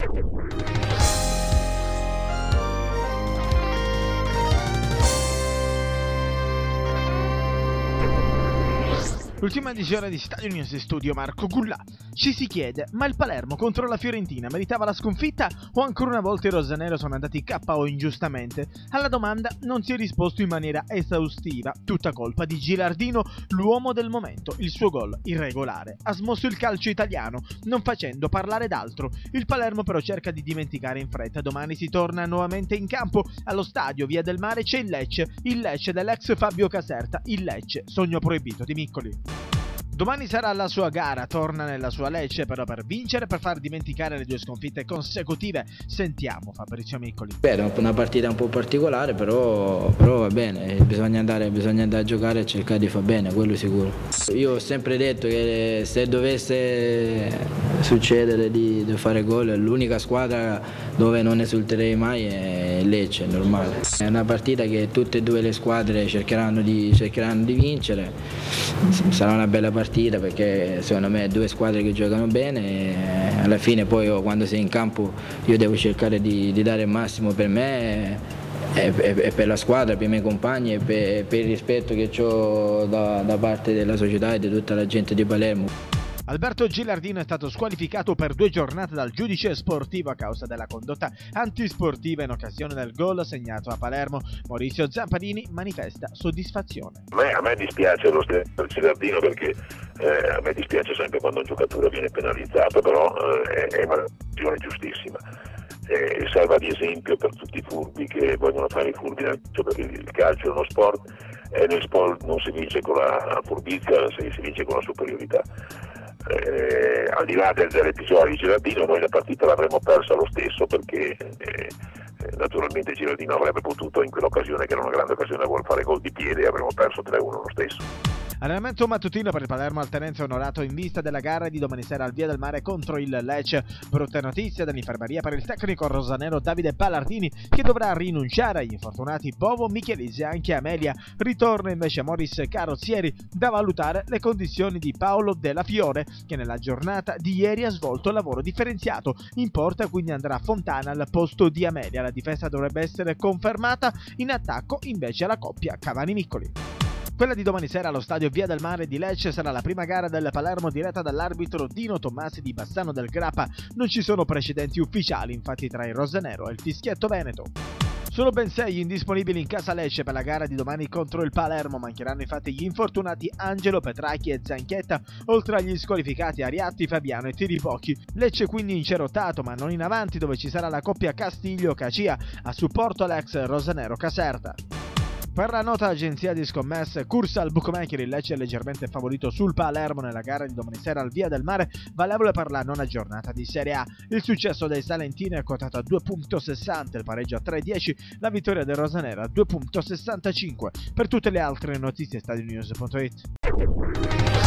you. L'ultima edizione di Stadio News in studio Marco Gullà. Ci si chiede, ma il Palermo contro la Fiorentina meritava la sconfitta o ancora una volta i rosanero sono andati KO ingiustamente? Alla domanda non si è risposto in maniera esaustiva, tutta colpa di Gilardino, l'uomo del momento. Il suo gol, irregolare, ha smosso il calcio italiano, non facendo parlare d'altro. Il Palermo però cerca di dimenticare in fretta, domani si torna nuovamente in campo, allo stadio Via del Mare c'è il Lecce, il Lecce dell'ex Fabio Caserta, il Lecce, sogno proibito di Miccoli. Domani sarà la sua gara, torna nella sua Lecce però per vincere, per far dimenticare le due sconfitte consecutive. Sentiamo Fabrizio Miccoli. Beh, è una partita un po' particolare, però, però va bene, bisogna andare, bisogna andare, a giocare e cercare di far bene, quello sicuro. Io ho sempre detto che se dovesse succedere di, di fare gol, l'unica squadra dove non esulterei mai è Lecce, è normale. È una partita che tutte e due le squadre cercheranno di, cercheranno di vincere, sarà una bella partita perché secondo me due squadre che giocano bene e alla fine poi io, quando sei in campo io devo cercare di, di dare il massimo per me e, e, per la squadra, per i miei compagni e per, il rispetto che ho da parte della società e di tutta la gente di Palermo. Alberto Gilardino è stato squalificato per due giornate dal giudice sportivo a causa della condotta antisportiva in occasione del gol segnato a Palermo. Maurizio Zampadini manifesta soddisfazione. A me, a me dispiace lo stesso Gilardino perché eh, a me dispiace sempre quando un giocatore viene penalizzato, però eh, è una decisione giustissima. Eh, serve di esempio per tutti i furbi che vogliono fare i furbi nel calcio, perché il calcio è uno sport e nel sport non si vince con la furbizia, si vince con la superiorità eh, al di là del, dell'episodio di Girardino noi la partita l'avremmo persa lo stesso perché eh, eh, naturalmente Girardino avrebbe potuto in quell'occasione che era una grande occasione fare gol di piede e avremmo perso 3-1 lo stesso. Allenamento mattutino per il Palermo al Tenenza onorato in vista della gara di domani sera al Via del Mare contro il Lecce. Brutte notizie dall'infermeria per il tecnico rosanero Davide Pallardini che dovrà rinunciare agli infortunati Bovo, Michelisi e anche Amelia. Ritorna invece Morris Carrozzieri da valutare le condizioni di Paolo Della Fiore che nella giornata di ieri ha svolto lavoro differenziato. In porta quindi andrà Fontana al posto di Amelia. La difesa dovrebbe essere confermata in attacco invece alla coppia Cavani-Miccoli. Quella di domani sera allo stadio Via del Mare di Lecce sarà la prima gara del Palermo diretta dall'arbitro Dino Tommasi di Bassano del Grappa. Non ci sono precedenti ufficiali infatti tra il Rosanero e il Fischietto Veneto. Sono ben sei indisponibili in casa Lecce per la gara di domani contro il Palermo, mancheranno infatti gli infortunati Angelo, Petracchi e Zanchetta, oltre agli squalificati Ariatti, Fabiano e Tiripocchi. Lecce quindi in cerottato ma non in avanti dove ci sarà la coppia Castiglio-Cacia a supporto all'ex Rosanero Caserta. Per la nota agenzia di scommesse Cursa al Bookmaker il Lecce è leggermente favorito sul Palermo nella gara di domani sera al Via del Mare, valevole per la nona giornata di Serie A. Il successo dei Salentini è quotato a 2.60, il pareggio a 3.10, la vittoria del Rosanera a 2.65. Per tutte le altre notizie stadionews.it.